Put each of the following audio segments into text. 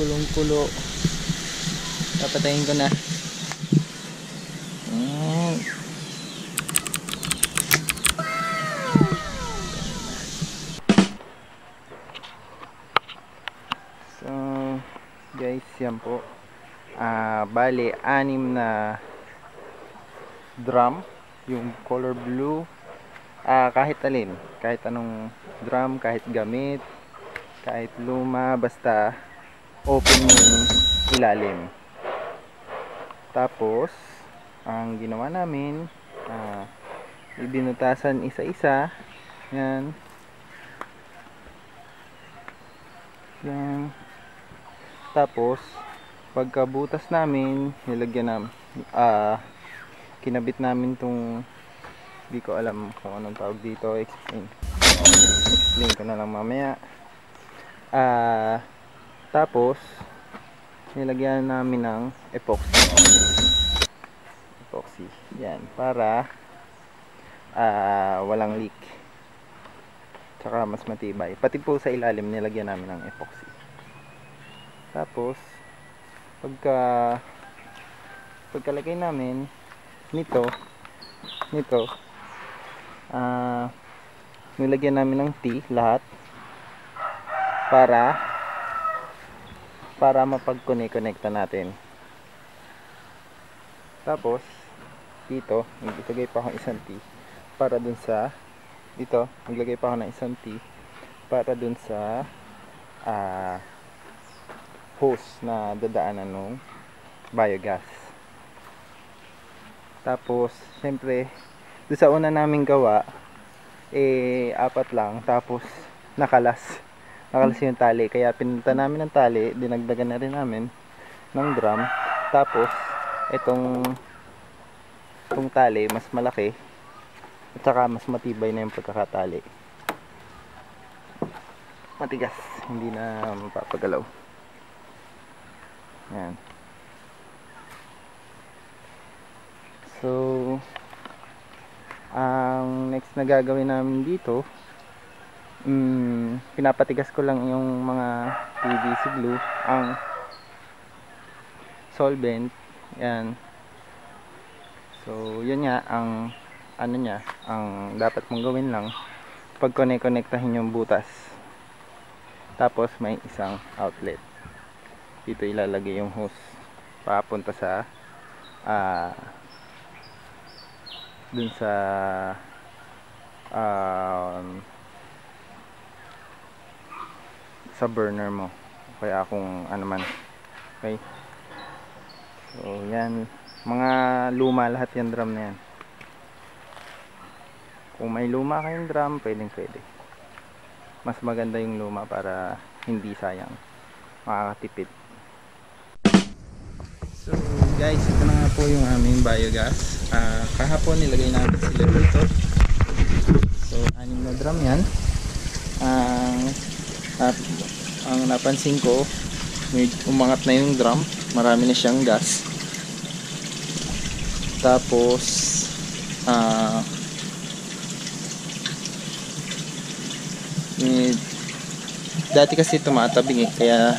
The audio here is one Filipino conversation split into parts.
kulong kulo papatayin ko na. Mm. so guys yan po. Ah bali anim na drum. Yung color blue. Ah kahit alin. Kahit anong drum kahit gamit kahit luma basta open yung ilalim. Tapos ang ginawa namin ah, ibinutasan isa-isa. Yan. Yan. Tapos pagkabutas namin nilagyan namin ah kinabit namin tong hindi ko alam kung anong tawag dito. Explain. Explain ko na lang mamaya. Ah tapos nilagyan namin ng epoxy. Epoxy yan. Para ah walang leak. Tsaka mas matibay. Pati po sa ilalim nilagyan namin ng epoxy. Tapos pagka pagkalagay namin nito nito ah nilagyan namin ng T lahat para para mapag-connect-connecta natin. Tapos dito naglagay pa ako isang T para dun sa dito naglagay pa ako ng isang T para dun sa ah hose na dadaanan ng biogas. Tapos syempre doon sa una naming gawa eh apat lang tapos nakalas nakalas yung tali kaya pinunta namin ng tali dinagdagan na rin namin ng drum. Tapos itong itong tali mas malaki at saka mas matibay na yung pagkakatali. Matigas hindi na mapapagalaw. Yan so ang next na gagawin namin dito mm, pinapatigas ko lang yung mga PVC glue ang solvent yan. So yun nga ang ano niya ang dapat mong gawin lang pag connect-connectahin yung butas. Tapos may isang outlet. Dito ilalagay yung hose papunta sa ah dun sa um, sa burner mo. Kaya kung ano man. Okay? So yan. Mga luma lahat yan drum na yan. Kung may luma kayong drum pwedeng pwede. Mas maganda yung luma para hindi sayang. Makakatipid. So guys ito na nga po yung aming biogas. Uh, kahapon nilagay namin sila dito. So anim na drum yan. Ang uh, ang napansin ko may umangat na yung drum. Marami na siyang gas. Tapos ah uh, eh, dati kasi tumatabing eh kaya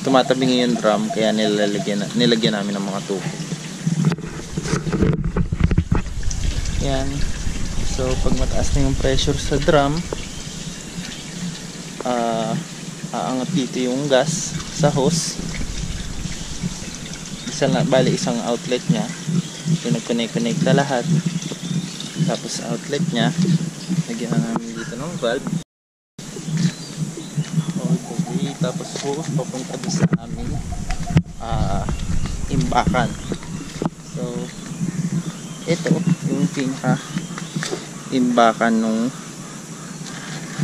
tumatabing yung drum kaya nilalagyan, nilagyan namin ng mga tubig yan. So pag mataas na yung pressure sa drum uh, aangat dito yung gas sa hose. Isa na, bali isang outlet nya pinag-connect-connect na lahat. Tapos outlet nya lagyan na namin dito ng valve. Okay, tapos hose papunta doon sa aming uh, imbakan. So ito yung pinaka imbakan nung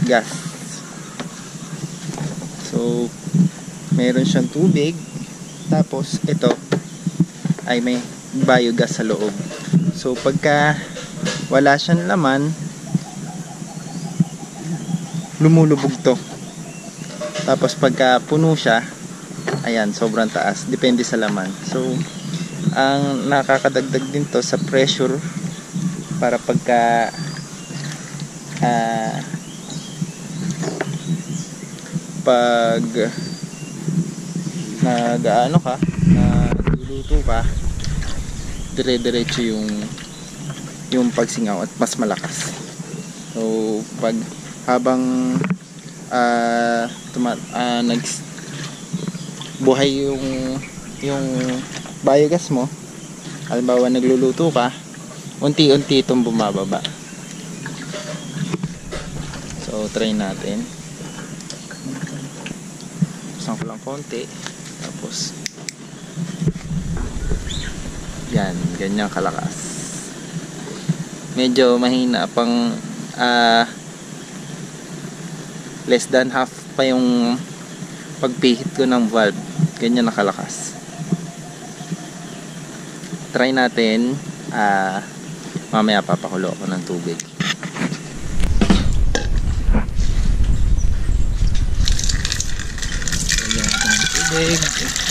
gas so meron siyang tubig. Tapos ito ay may biogas sa loob. So pagka wala siyang laman lumulubog to. Tapos pagka puno siya ayan sobrang taas. Depende sa laman. So ang nakakadagdag din to sa pressure para pagka uh, pag nag-ano ka, nagluluto ka, dire-diretso yung yung pagsingaw at mas malakas. So, pag habang ah tuma ah, nag buhay yung yung biogas mo, halimbawa nagluluto ka, unti-unti itong bumababa. So, try natin. Buksan ko lang konti. Tapos, yan, ganyan kalakas. Medyo mahina pang ah less than half pa yung pagpihit ko ng valve. Ganyan nakalakas. Try natin. ah mamaya papakulo ako ng tubig. Natin ng tubig.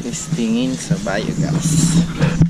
testingin sa biogas.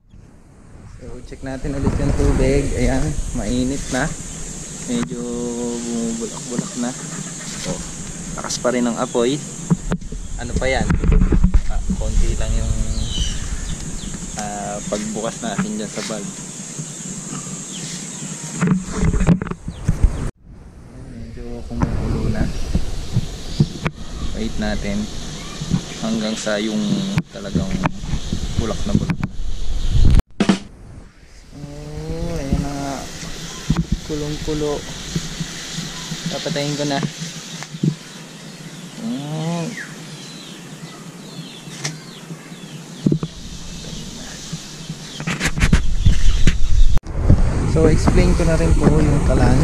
Check natin ulit yung tubig. Ayan, mainit na. Medyo bumubulak-bulak na. Oh, lakas pa rin ang apoy. Ano pa yan? Ah, konti lang yung ah, pagbukas natin dyan sa valve. Medyo kumukulo na. Wait natin hanggang sa yung talagang bulak na bulak Kulong-kulo. Papatayin ko na. So, explain ko na rin po yung kalan.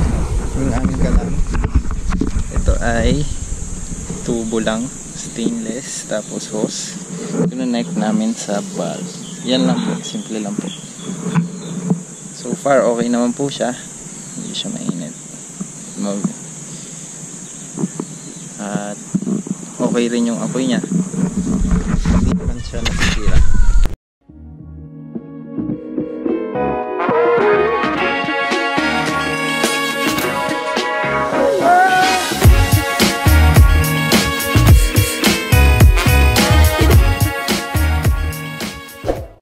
Yung aming kalan. Ito ay tubo lang. Stainless. Tapos hose. Connect namin sa valve. Yan lang po. Simple lang po. So far, okay naman po siya. Hindi siya mainit. Mag At okay rin yung apoy niya. Hindi naman siya.